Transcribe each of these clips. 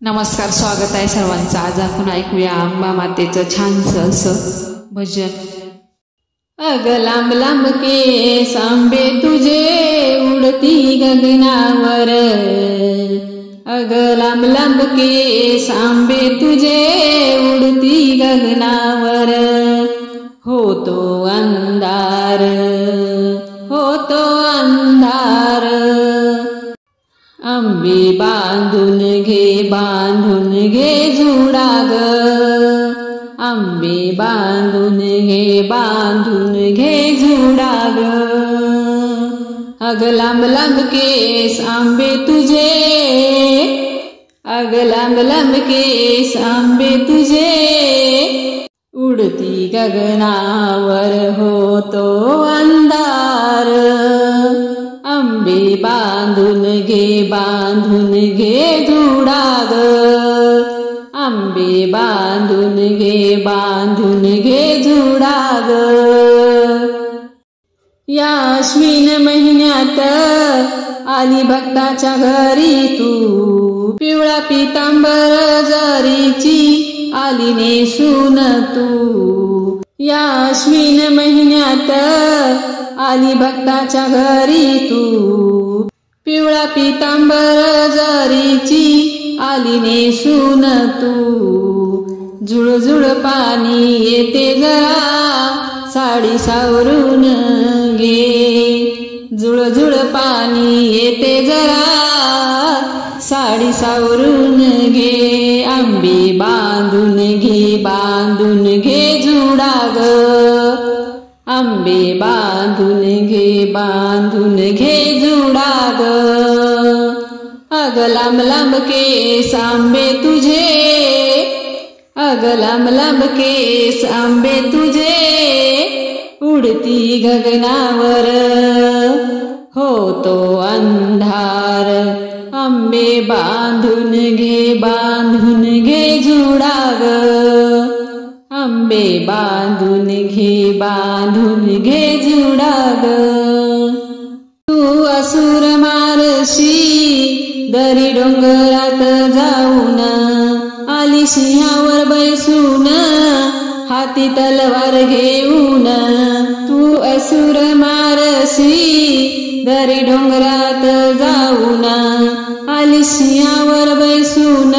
नमस्कार स्वागत आहे सर्वांचं. आज आपण ऐकूया आंबा मातेचं छानसं असं भजन. अग लांब लांब केस आंबे तुझे उडती गगनावर. अग लांब लांब केस आंबे तुझे उडती गगनावर. होतो अंधार. आंबे बांधून घे बांधून घे जुडाग आंबे बांधून घे बांधून घे जुडाग अग लांब लांब केस आंबे तुझे. अग लांब लांब केस आंबे तुझे. उडती गगनावर होतो अंधार. आंबे बांधून घे बांधून घे धुडाग. आंबे बांधून घे बांधून घे धुडाग. या अश्विन महिन्यात आली भक्ताच्या घरी तू. पिवळा पितांबर जरीची आली नेसून तू. या अश्विन महिन्यात आली भक्ताच्या घरी तू. पिवळा पितांबर जरीची आली नेसून तू. जुळजुळ पाणी येते जरा साडी सावरून घे. जुळजुळ पाणी येते जरा साडी सावरून घे. आंबे बांधून घे बांधून घे जुडा ग आंबे बांधून घे बांधून घे जुडाग. अग लांब लांब केस आंबे तुझे. अग लांब लांब केस आंबे तुझे. उडती गगनावर होतो अंधार. आंबे बांधून घे बांधून घे जुडा ग आंबे बांधून घे बांधून घे जुडाग तू असुर मारशी दरी डोंगरात जाऊन आली सिंहावर बैसून हाती तलवार घेऊन तू असुर मारशी दरी डोंगरात जाऊन आली सिंहावर बैसून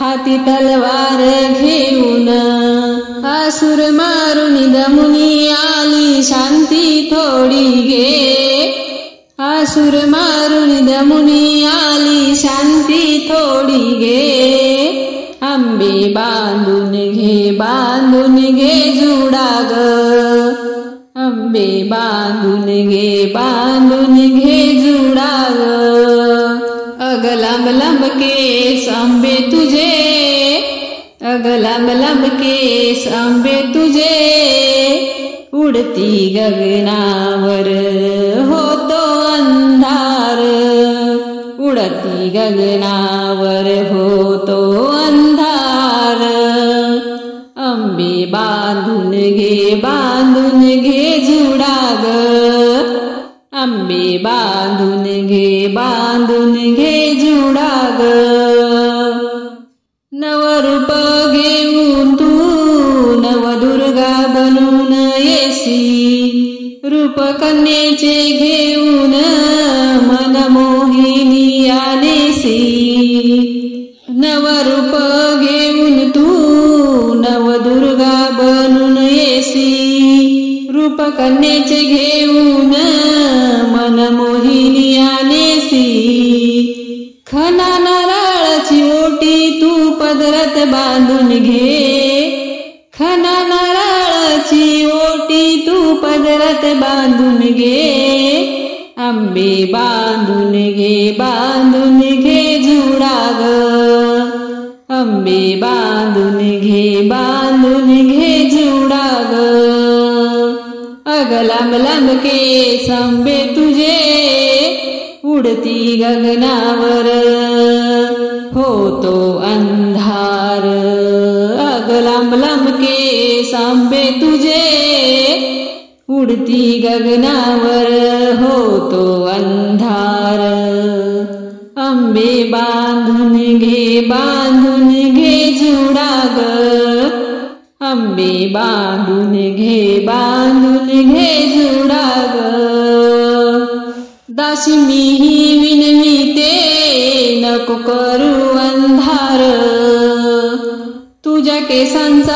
हाती तलवार घेऊन आसुर मारून दमुनी आली शांती थोडी घे आसुर मारून दमुनी आली शांती थोडी घे आंबे बांधून घे बांधून घे जुडाग आंबे बांधून घे बांधून घे जुडाग अग लांब लांब केस आंबे तुझे लांब लांब केस आंबे तुझे उडती गगनावर. होतो अंधार उडती गगनावर. होतो अंधार आंबे बांधून घे बांधून घे जुडाग. आंबे बांधून घे बांधून घे जुडाग. bagi untuk nawa durga banuna yesi rupa kanne cege una mana mohini anesi nawa rupa ge untu nawa durga banuna yesi rupa kanne cege तू पदरात बांधून घे आंबे बांधून घे बांधून घे जुडाग। आंबे बांधून घे बांधून घे जुडाग। अग लांब लांब केस आंबे तुझे उडती गगनावर। होतो अंधार अग लांब लांब केस आंबे तुझे उडती गगनावर होतो अंधार. आंबे बांधून घे बांधून घे जुडा ग आंबे बांधून घे बांधून घे जुडा ग ही मीही विनविते नको करू अंधार. तुझ्या केसांचा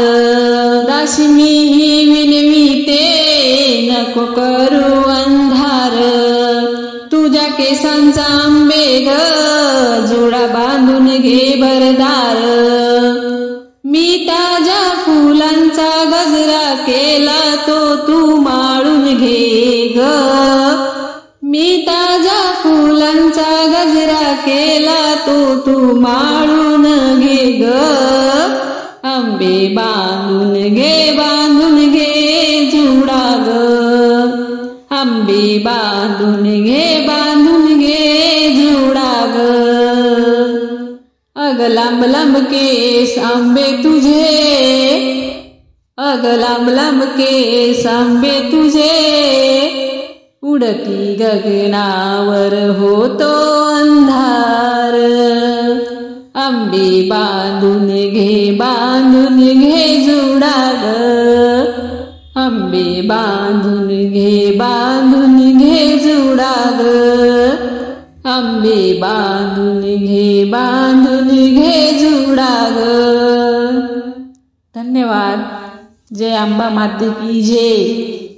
भरदार दासी विनविते नको करू अंधार. तुझ्या केसांचा आंबे ग जुडा बांधून घे भरदार. मी ताज्या फुलांचा गजरा केला तो तू माळून घे ग. मी ताज्या फुलांचा गजरा केला तो तू माळून घे ग. आंबे बांधून घे बांधून घे जुडा ग आंबे बांधून घे बांधून घे जुडा ग अग लांब लांब केस आंबे तुझे. अग लांब लांब केस आंबे तुझे. उडती गगनावर होतो अंधार. आंबे बांधून घे बा घे जुडा ग. आंबे बांधून घे बांधून घे जुडा ग. आंबे बांधून घे बांधून घे जुडा ग. धन्यवाद. जय आंबा माते की जय.